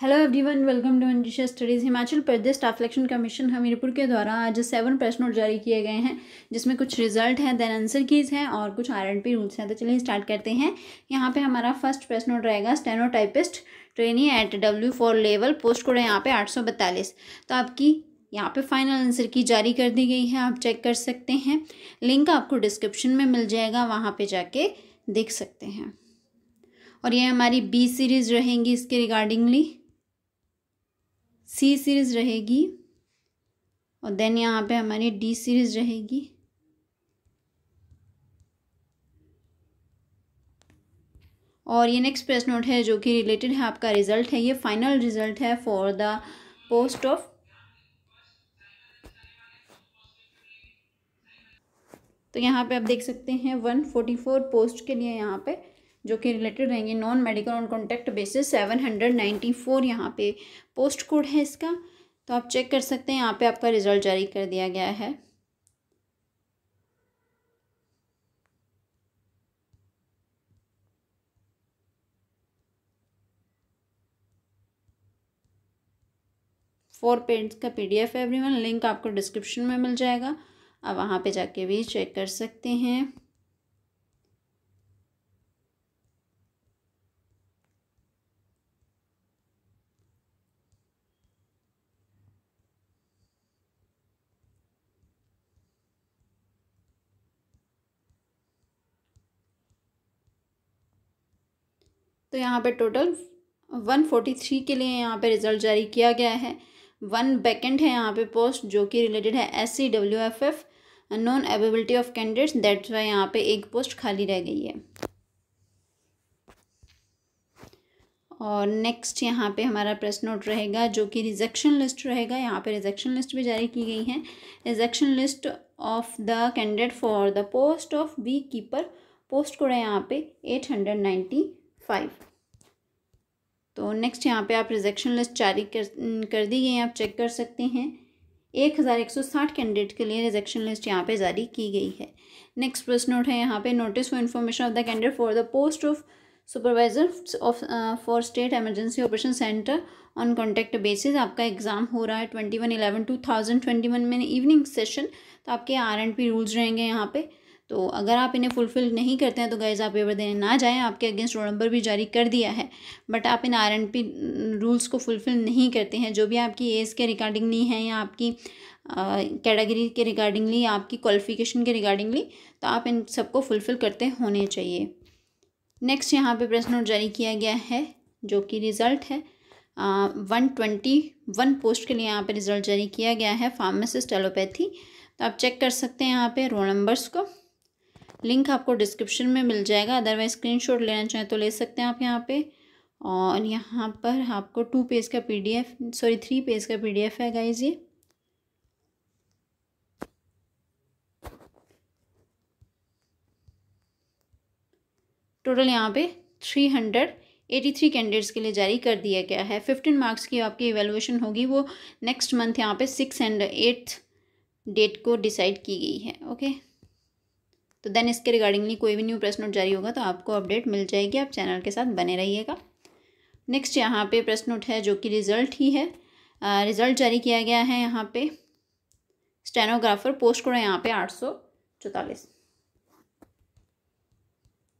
Hello everyone welcome to Anjisha studies Himachal Pradesh staff selection commission Hamirpur के द्वारा आज seven press note जारी किए गए हैं, जिसमें कुछ रिज़ल्ट हैं देन आंसर कीज हैं और कुछ आर एंड पी रूल्स हैं। तो चलिए स्टार्ट करते हैं। यहाँ पे हमारा फ़र्स्ट प्रेस नोट रहेगा steno typist trainee at W four level post code है यहाँ पे आठ सौ बतालीस तो आपकी यहाँ पे फाइनल आंसर की जारी कर दी गई है, आप चेक कर सकते हैं। लिंक आपको डिस्क्रिप्शन में मिल जाएगा, वहाँ पर जाके देख सकते हैं। और ये हमारी बी सीरीज़ रहेंगी इसके रिगार्डिंगली सी सीरीज़ रहेगी और देन यहाँ पे हमारी डी सीरीज़ रहेगी। और ये नेक्स्ट प्रेस नोट है जो कि रिलेटेड है, आपका रिज़ल्ट है। ये फाइनल रिज़ल्ट है फॉर द पोस्ट ऑफ़ तो यहाँ पे आप देख सकते हैं वन फोर्टी फोर पोस्ट के लिए यहाँ पे जो कि रिलेटेड रहेंगे non medical on contact basis seven hundred ninety four यहाँ पे पोस्ट कोड है इसका। तो आप चेक कर सकते हैं, यहाँ पे आपका रिज़ल्ट जारी कर दिया गया है। फोर पेज का पीडीएफ एवरीवन लिंक आपको डिस्क्रिप्शन में मिल जाएगा। आप वहाँ पे जाके भी चेक कर सकते हैं। तो यहाँ पे टोटल वन फोर्टी थ्री के लिए यहाँ पे रिज़ल्ट जारी किया गया है। वन बैकेंड है यहाँ पे पोस्ट जो कि रिलेटेड है S C W F F non availability of candidates that's why यहाँ पे एक पोस्ट खाली रह गई है। और नेक्स्ट यहाँ पे हमारा प्रेस नोट रहेगा जो कि रिजेक्शन लिस्ट रहेगा। यहाँ पे रिजेक्शन लिस्ट भी जारी की गई है। Rejection list of the candidate for the post of B keeper post code है यहाँ पे एट हंड्रेड नाइन्टी फाइव तो नेक्स्ट यहाँ पे आप रिजेक्शन लिस्ट जारी कर कर दी गई आप चेक कर सकते हैं। एक हज़ार एक सौ साठ कैंडिडेट के लिए रिजेक्शन लिस्ट यहाँ पे जारी की गई है। नेक्स्ट प्रश्न नोट है, यहाँ पे notice for information of the candidate for the post of supervisor of for state emergency operation center on contact basis आपका एग्ज़ाम हो रहा है twenty one eleven two thousand twenty one में इवनिंग सेशन तो आपके आर एंड पी रूल्स रहेंगे यहाँ पे। तो अगर आप इन्हें फुलफ़िल नहीं करते हैं तो गाइज़ आप पेपर देने ना जाएँ। आपके अगेंस्ट रोल नंबर भी जारी कर दिया है। बट आप इन आर एन पी रूल्स को फुलफ़िल नहीं करते हैं। जो भी आपकी एज के रिगार्डिंगली हैं या आपकी कैटेगरी के रिगार्डिंगली या आपकी क्वालिफिकेशन के रिगार्डिंगली तो आप इन सबको फुलफ़िल करते होने चाहिए। नेक्स्ट यहाँ पे प्रेस नोट जारी किया गया है, जो कि रिज़ल्ट है। वन ट्वेंटी वन पोस्ट के लिए यहाँ पे रिज़ल्ट जारी किया गया है फार्मासिस्ट एलोपैथी तो आप चेक कर सकते हैं यहाँ पे रोल नंबर्स को। लिंक आपको डिस्क्रिप्शन में मिल जाएगा अदरवाइज़ स्क्रीनशॉट लेना चाहें तो ले सकते हैं आप यहाँ पे। और यहाँ पर आपको टू पेज का पीडीएफ सॉरी थ्री पेज का पीडीएफ है गाइज़ ये। टोटल यहाँ पे three hundred eighty three candidates के लिए जारी कर दिया गया है। फिफ्टीन मार्क्स की आपकी इवेलुएशन होगी, वो नेक्स्ट मंथ यहाँ पे सिक्स एंड एट्थ डेट को डिसाइड की गई है ओके तो देन इसके रिगार्डिंगली कोई भी न्यू प्रेस नोट जारी होगा तो आपको अपडेट मिल जाएगी। आप चैनल के साथ बने रहिएगा। नेक्स्ट यहाँ पे प्रेस नोट है जो कि रिज़ल्ट ही है। आ, रिज़ल्ट जारी किया गया है यहाँ पे। स्टेनोग्राफर पोस्ट कोड है यहाँ पे आठ सौ चौतालीस।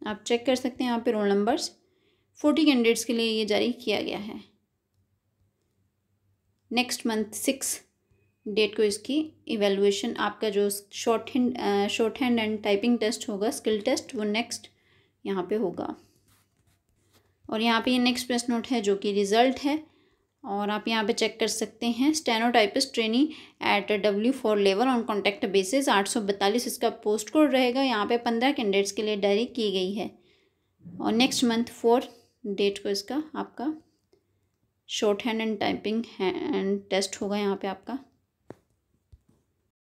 आप चेक कर सकते हैं यहाँ पे रोल नंबर्स फोर्टी कैंडिडेट्स के लिए ये जारी किया गया है। नेक्स्ट मंथ सिक्स डेट को इसकी इवेलुएशन आपका जो shorthand shorthand and typing test होगा स्किल टेस्ट वो नेक्स्ट यहाँ पे होगा। और यहाँ पे ये नेक्स्ट प्रेस नोट है जो कि रिज़ल्ट है। और आप यहाँ पे चेक कर सकते हैं steno typist training at W four level on contact basis आठ सौ बतालीस इसका पोस्ट कोड रहेगा। यहाँ पे पंद्रह कैंडिडेट्स के लिए डायरी की गई है। और नेक्स्ट मंथ फोर डेट को इसका आपका shorthand and typing hand test होगा यहाँ पे आपका।